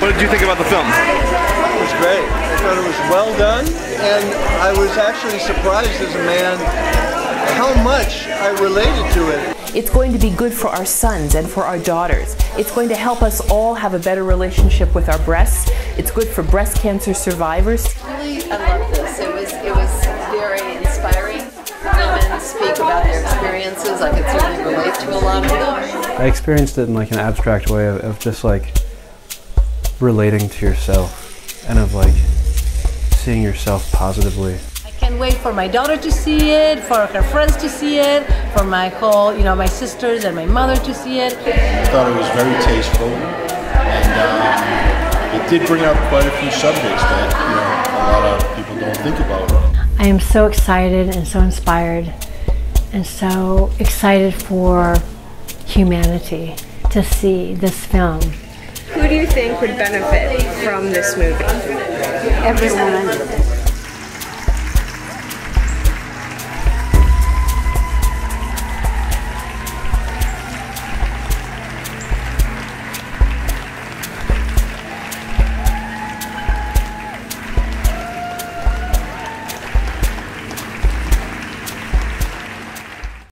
What did you think about the film? It was great. I thought it was well done, and I was actually surprised as a man how much I related to it. It's going to be good for our sons and for our daughters. It's going to help us all have a better relationship with our breasts. It's good for breast cancer survivors. Really, I love this. It was it was very inspiring. Women speak about their experiences. I could certainly relate to a lot of them. I experienced it in like an abstract way of, of just like relating to yourself and of like seeing yourself positively. I can't wait for my daughter to see it, for her friends to see it, for my whole, you know, my sisters and my mother to see it. I thought it was very tasteful, and um, it did bring up quite a few subjects that you know a lot of people don't think about. I am so excited and so inspired and so excited for humanity to see this film. Who do you think would benefit from this movie? Everyone.